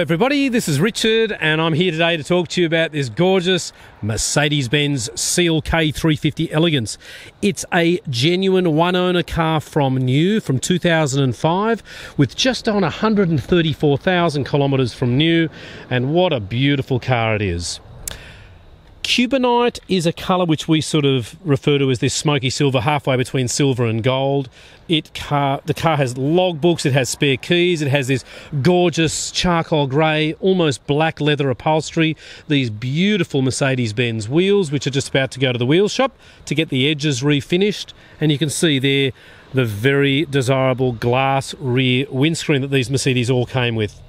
everybody, this is Richard, and I'm here today to talk to you about this gorgeous Mercedes Benz CLK350 Elegance. It's a genuine one owner car from new from 2005 with just on 134,000 kilometres from new, and what a beautiful car it is. Cubanite is a colour which we sort of refer to as this smoky silver, halfway between silver and gold. It car the car has logbooks, it has spare keys, it has this gorgeous charcoal grey, almost black leather upholstery. These beautiful Mercedes-Benz wheels, which are just about to go to the wheel shop to get the edges refinished, and you can see there the very desirable glass rear windscreen that these Mercedes all came with.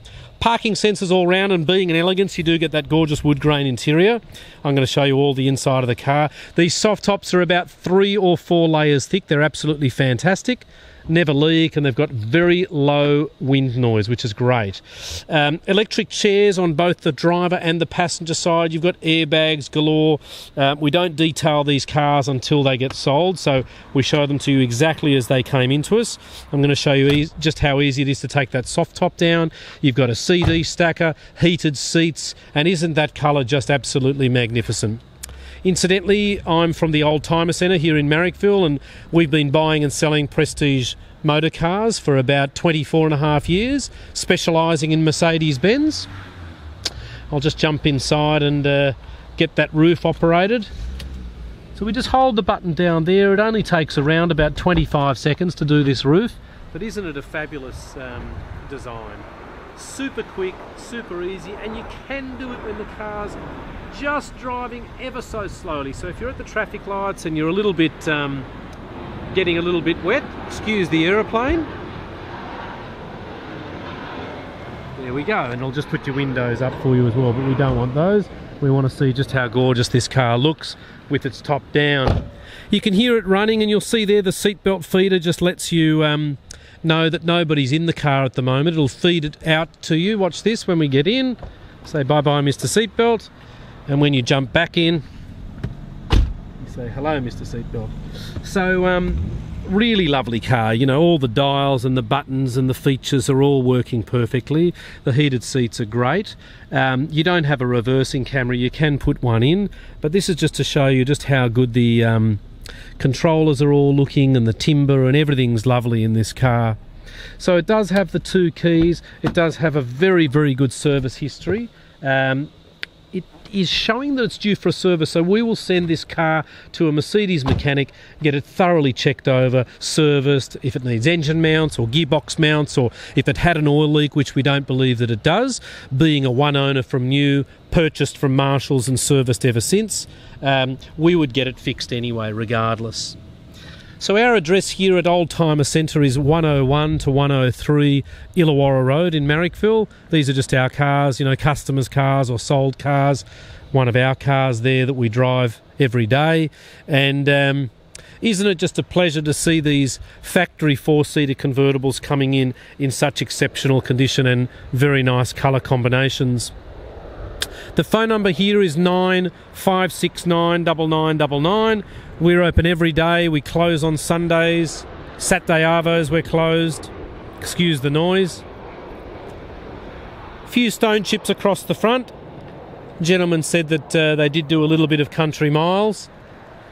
Parking sensors all round and being an elegance, you do get that gorgeous wood grain interior. I'm going to show you all the inside of the car. These soft tops are about three or four layers thick. They're absolutely fantastic never leak, and they've got very low wind noise, which is great. Um, electric chairs on both the driver and the passenger side. You've got airbags galore. Uh, we don't detail these cars until they get sold, so we show them to you exactly as they came into us. I'm going to show you e- just how easy it is to take that soft top down. You've got a CD stacker, heated seats, and isn't that colour just absolutely magnificent? Incidentally, I'm from the Oldtimer Centre here in Marrickville, and we've been buying and selling prestige motor cars for about 24 and a half years, specialising in Mercedes Benz. I'll just jump inside and uh, get that roof operated. So we just hold the button down there. It only takes around about 25 seconds to do this roof, but isn't it a fabulous um, design? Super quick, super easy, and you can do it when the car's just driving ever so slowly. So if you're at the traffic lights and you're a little bit um, getting a little bit wet, excuse the aeroplane. There we go, and I'll just put your windows up for you as well, but we don't want those. We want to see just how gorgeous this car looks with its top down. You can hear it running and you'll see there the seatbelt feeder just lets you um, know that nobody's in the car at the moment. It'll feed it out to you. Watch this when we get in. Say bye-bye Mr. Seatbelt and when you jump back in you say hello Mr. Seatbelt. So um, really lovely car you know all the dials and the buttons and the features are all working perfectly. The heated seats are great. Um, you don't have a reversing camera you can put one in but this is just to show you just how good the um, controllers are all looking and the timber and everything's lovely in this car. So it does have the two keys. It does have a very very good service history. Um, is showing that it's due for a service. So we will send this car to a Mercedes mechanic, get it thoroughly checked over, serviced, if it needs engine mounts or gearbox mounts, or if it had an oil leak, which we don't believe that it does, being a one owner from new, purchased from Marshalls and serviced ever since, um, we would get it fixed anyway, regardless. So our address here at Oldtimer Centre is 101 to 103 Illawarra Road in Marrickville. These are just our cars, you know, customers' cars or sold cars. One of our cars there that we drive every day. And um, isn't it just a pleasure to see these factory four-seater convertibles coming in in such exceptional condition and very nice colour combinations? The phone number here is 9569 We're open every day. We close on Sundays. Saturday Arvos, we're closed. Excuse the noise. A Few stone chips across the front. Gentleman said that uh, they did do a little bit of country miles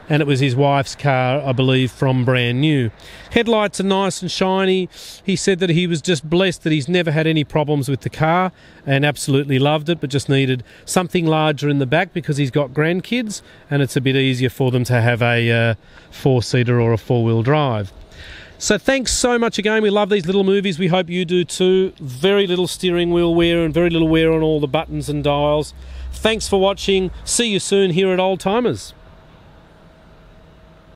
and it was his wife's car, I believe, from brand new. Headlights are nice and shiny. He said that he was just blessed that he's never had any problems with the car and absolutely loved it, but just needed something larger in the back because he's got grandkids and it's a bit easier for them to have a uh, four seater or a four wheel drive. So thanks so much again. We love these little movies. We hope you do too. Very little steering wheel wear and very little wear on all the buttons and dials. Thanks for watching. See you soon here at Oldtimers.